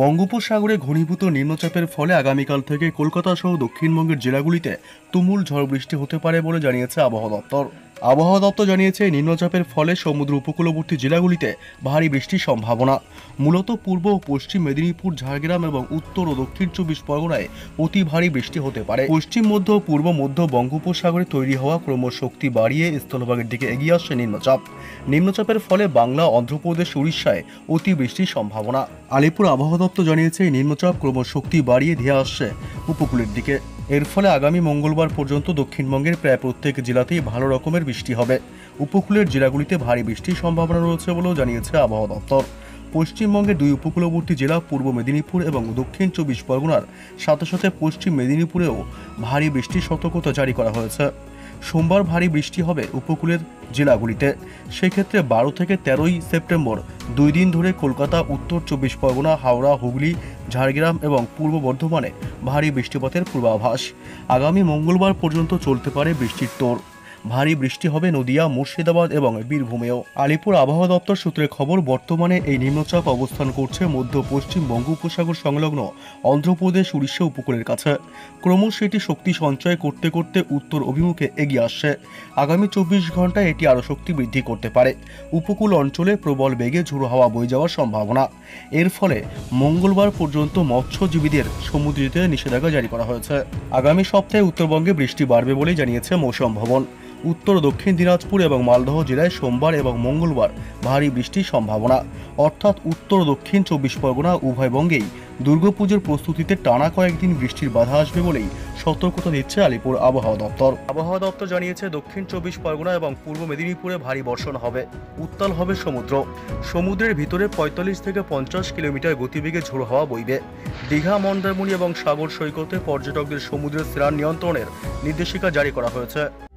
বঙ্গোপসাগরে ঘনীভূত নিম্নচাপের ফলে আগামীকাল থেকে কলকাতা সহ দক্ষিণবঙ্গের জেলাগুলিতে তুমুল ঝড় বৃষ্টি হতে পারে বলে জানিয়েছে আবহাওয়া দপ্তর। আবহাওয়া দপ্তর জানিয়েছে, নিম্নচাপের ফলে সমুদ্র উপকূলবর্তী জেলাগুলিতে ভারী বৃষ্টির সম্ভাবনা। মূলত পূর্ব ও পশ্চিম মেদিনীপুর, ঝাড়গ্রাম এবং উত্তর ও দক্ষিণ চব্বিশ পরগনায় অতি ভারী বৃষ্টি হতে পারে। পশ্চিম, মধ্য ও পূর্ব, মধ্য বঙ্গোপসাগরে তৈরি হওয়া ক্রমশ শক্তি বাড়িয়ে স্থলভাগের দিকে এগিয়ে আসছে নিম্নচাপ। নিম্নচাপের ফলে বাংলা, অন্ধ্রপ্রদেশ, উড়িষ্যায় অতি বৃষ্টির সম্ভাবনা। আলিপুর আবহাওয়া দপ্তর জানিয়েছে, নিম্নচাপ ক্রমশ শক্তি বাড়িয়ে ধেয়ে আসছে উপকূলের দিকে। এর ফলে আগামী মঙ্গলবার পর্যন্ত দক্ষিণবঙ্গের প্রায় প্রত্যেক জেলাতেই ভালো রকমের বৃষ্টি হবে। উপকূলের জেলাগুলিতে ভারী বৃষ্টির সম্ভাবনা রয়েছে বলেও জানিয়েছে আবহাওয়া দপ্তর। পশ্চিমবঙ্গের দুই উপকূলবর্তী জেলা পূর্ব মেদিনীপুর এবং দক্ষিণ চব্বিশ পরগনার সাথে সাথে পশ্চিম মেদিনীপুরেও ভারী বৃষ্টির সতর্কতা জারি করা হয়েছে। সোমবার ভারী বৃষ্টি হবে উপকূলের জেলাগুলিতে। সেক্ষেত্রে বারো থেকে তেরোই সেপ্টেম্বর দুই দিন ধরে কলকাতা, উত্তর চব্বিশ পরগনা, হাওড়া, হুগলি, ঝাড়গ্রাম এবং পূর্ব বর্ধমানে ভারী বৃষ্টিপাতের পূর্বাভাস। আগামী মঙ্গলবার পর্যন্ত চলতে পারে বৃষ্টির তোড়। ভারী বৃষ্টি হবে নদিয়া, মুর্শিদাবাদ এবং বীরভূমেও। আলিপুর আবহাওয়া দপ্তর সূত্রে খবর, বর্তমানে এই নিম্নচাপ অবস্থান করছে মধ্য, পশ্চিম বঙ্গোপসাগর সংলগ্ন অন্ধ্রপ্রদেশ, উড়িষ্যা উপকূলের কাছে। ক্রমশ এটি শক্তি সঞ্চয় করতে করতে উত্তর অভিমুখে এগিয়ে আসছে। আগামী চব্বিশ ঘন্টায় এটি আরও শক্তি বৃদ্ধি করতে পারে। উপকূল অঞ্চলে প্রবল বেগে ঝোড়ো হাওয়া বয়ে যাওয়ার সম্ভাবনা। এর ফলে মঙ্গলবার পর্যন্ত মৎস্যজীবীদের সমুদ্রে নিষেধাজ্ঞা জারি করা হয়েছে। আগামী সপ্তাহে উত্তরবঙ্গে বৃষ্টি বাড়বে বলেই জানিয়েছে মৌসুম ভবন। উত্তর, দক্ষিণ দিনাজপুর এবং মালদহ জেলায় সোমবার এবং মঙ্গলবার ভারী বৃষ্টির সম্ভাবনা। অর্থাৎ উত্তর, দক্ষিণ চব্বিশ পরগনা উভয়বঙ্গেই দুর্গাপুজোর প্রস্তুতিতে টানা কয়েকদিন বৃষ্টির বাধা আসবে বলেই সতর্কতা দিচ্ছে আলিপুর আবহাওয়া দপ্তর। আবহাওয়া দপ্তর জানিয়েছে, দক্ষিণ চব্বিশ পরগনা এবং পূর্ব মেদিনীপুরে ভারী বর্ষণ হবে, উত্তাল হবে সমুদ্র। সমুদ্রের ভিতরে পঁয়তাল্লিশ থেকে পঞ্চাশ কিলোমিটার গতিবেগে ঝোড়ো হাওয়া বইবে। দীঘা, মন্দারমণি এবং সাগর সৈকতে পর্যটকদের সমুদ্রের স্নান নিয়ন্ত্রণের নির্দেশিকা জারি করা হয়েছে।